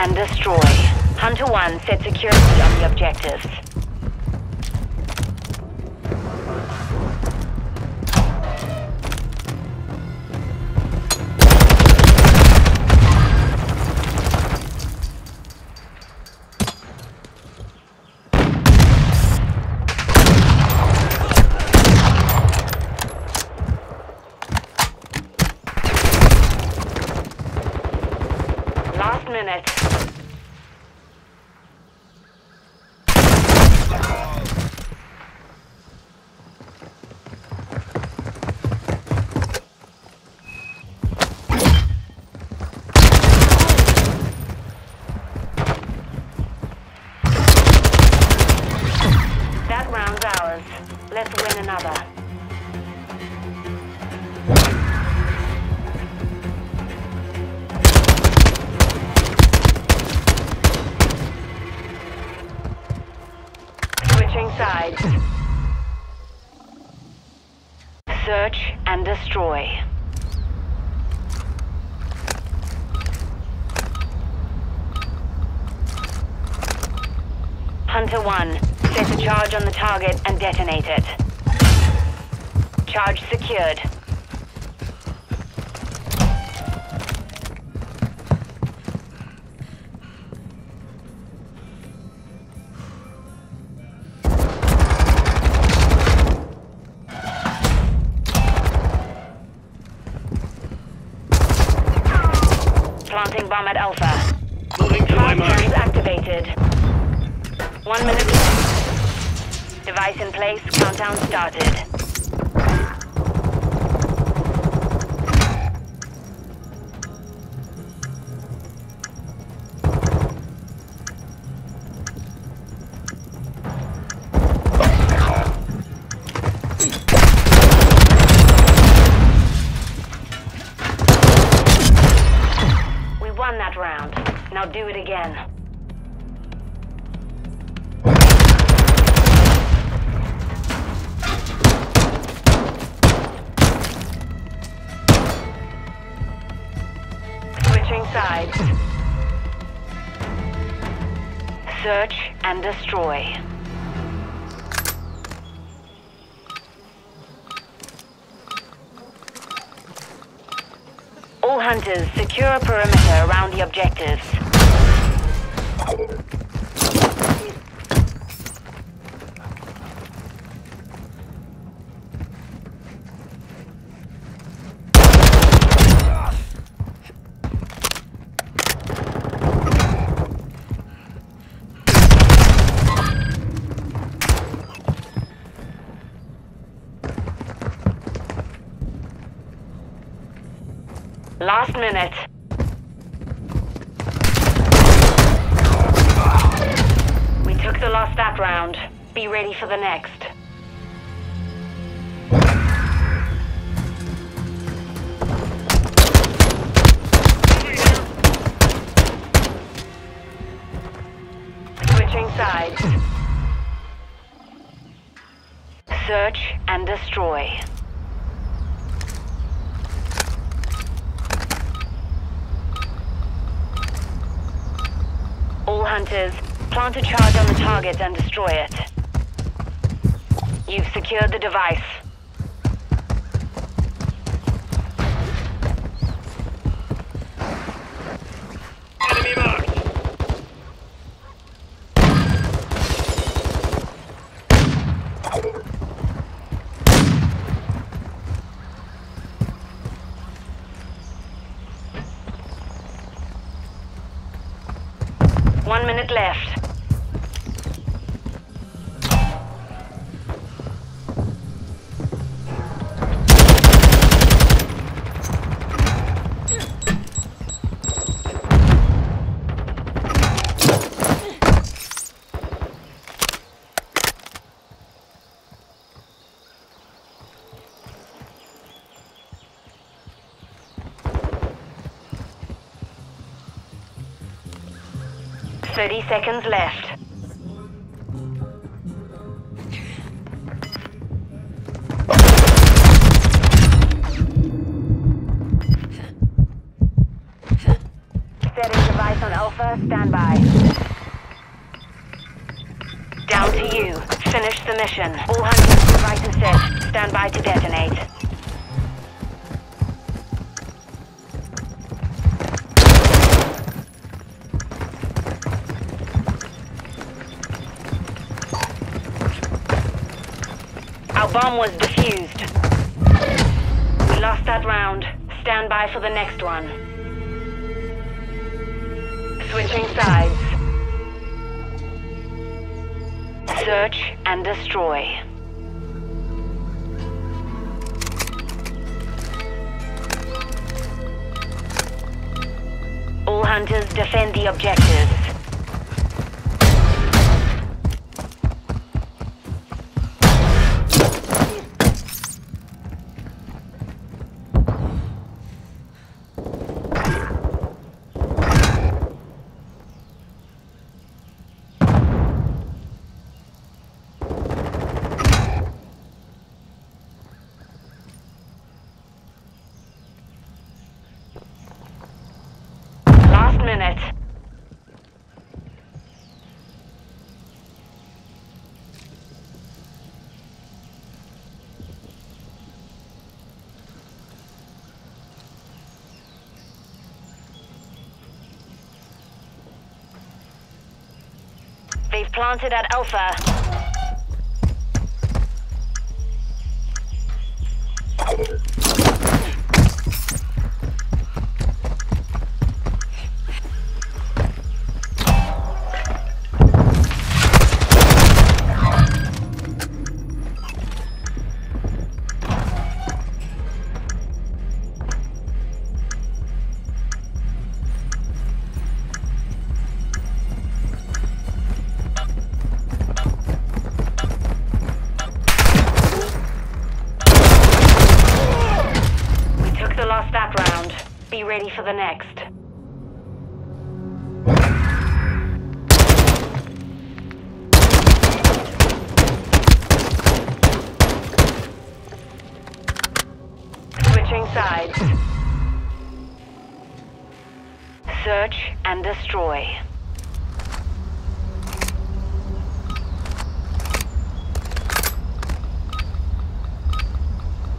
and destroy. Hunter 1 set security on the objectives. Another. Switching sides. Search and destroy. Hunter 1, set a charge on the target and detonate it. Charge secured. Planting bomb at Alpha. Moving to my mark. activated. One minute. Device in place, countdown started. Do it again. Switching sides. Search and destroy. All hunters, secure a perimeter around the objectives. Last minute. Took the lost that round. Be ready for the next. Switching sides. Search and destroy. All hunters, Plant a charge on the target and destroy it. You've secured the device. Enemy marked. One minute left. Thirty seconds left. Setting device on Alpha, stand by. Down to you. Finish the mission. All hunters device is set. Stand by to detonate. Bomb was defused. We lost that round. Stand by for the next one. Switching sides. Search and destroy. All hunters defend the objectives. Last minute. They've planted at Alpha. The next. Switching sides. Search and destroy.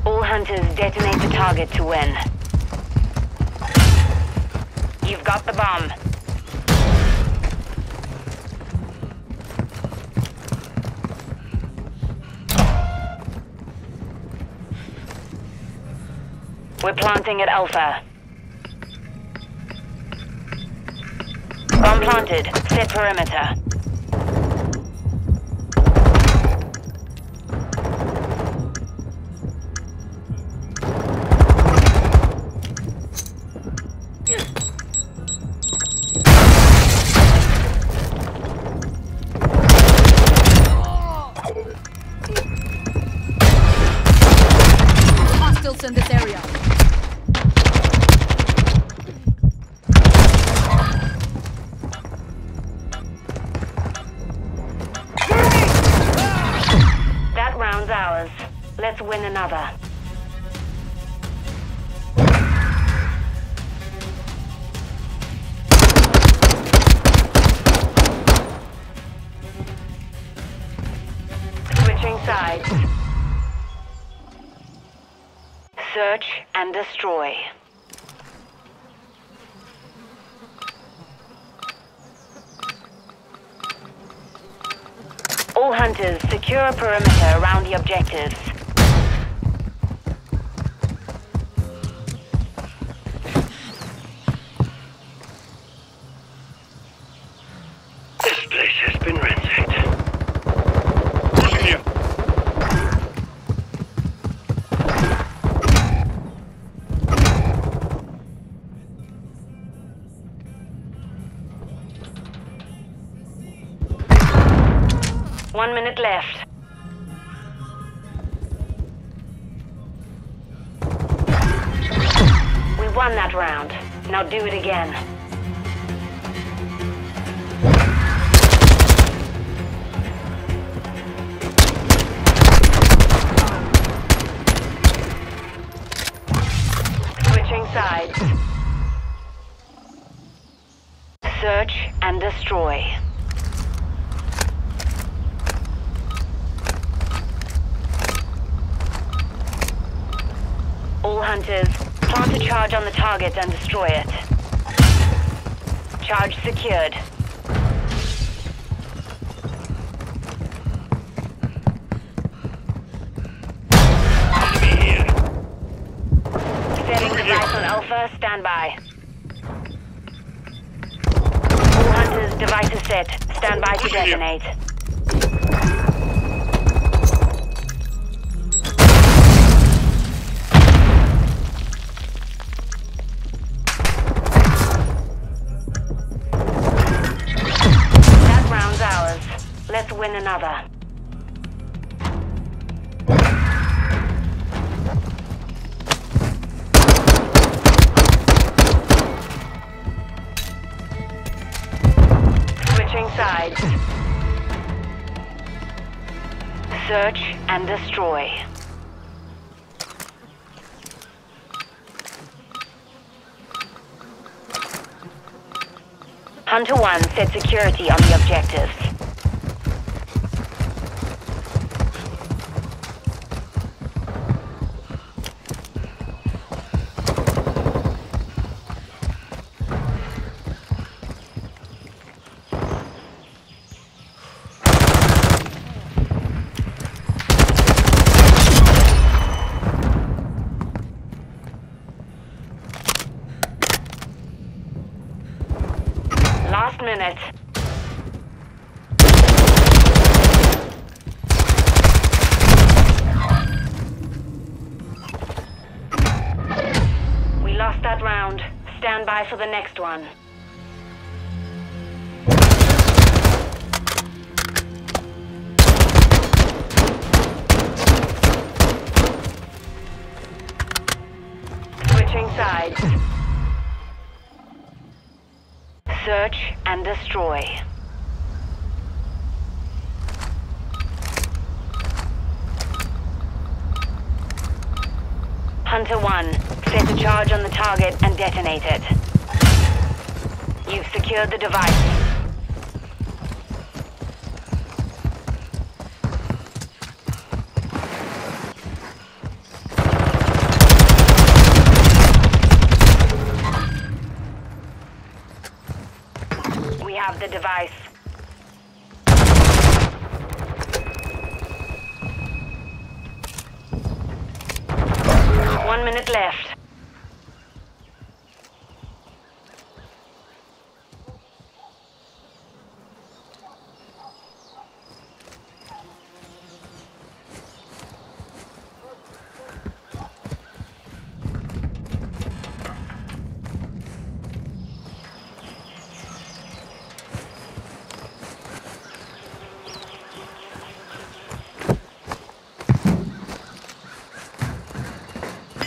All hunters detonate the target to win. You've got the bomb. We're planting at Alpha. Bomb planted. Set perimeter. Ours. Let's win another. Switching sides. Search and destroy. All hunters, secure a perimeter around the objectives. Now do it again. Switching sides. Search and destroy. All hunters, plant a charge on the target and destroy it. Charge secured. Enemy here. Setting device on Alpha, stand by. All hunters, device is set. Stand by to detonate. Win another. Switching sides. Search and destroy. Hunter 1 set security on the objectives. Minute. We lost that round. Stand by for the next one. Search and destroy. Hunter 1, set a charge on the target and detonate it. You've secured the device. We have the device. One minute left.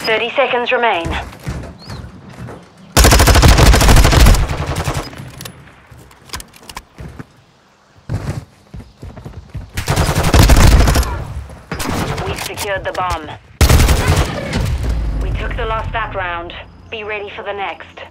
Thirty seconds remain. We've secured the bomb. We took the loss that round. Be ready for the next.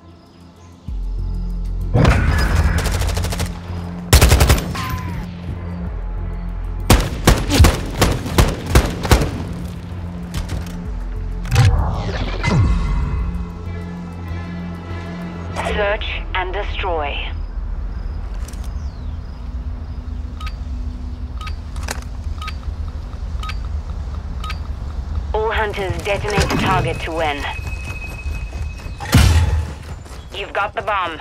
Hunters detonate the target to win. You've got the bomb.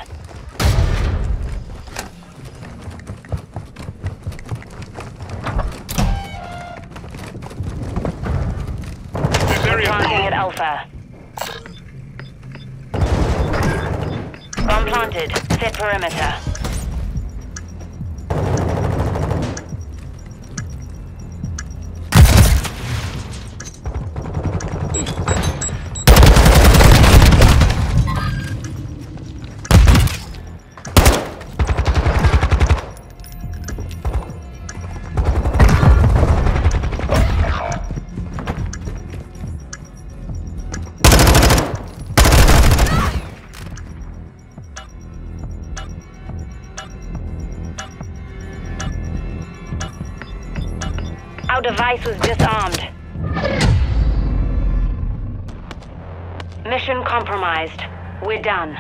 Planting at Alpha. Bomb planted. Set perimeter. Device was disarmed. Mission compromised. We're done.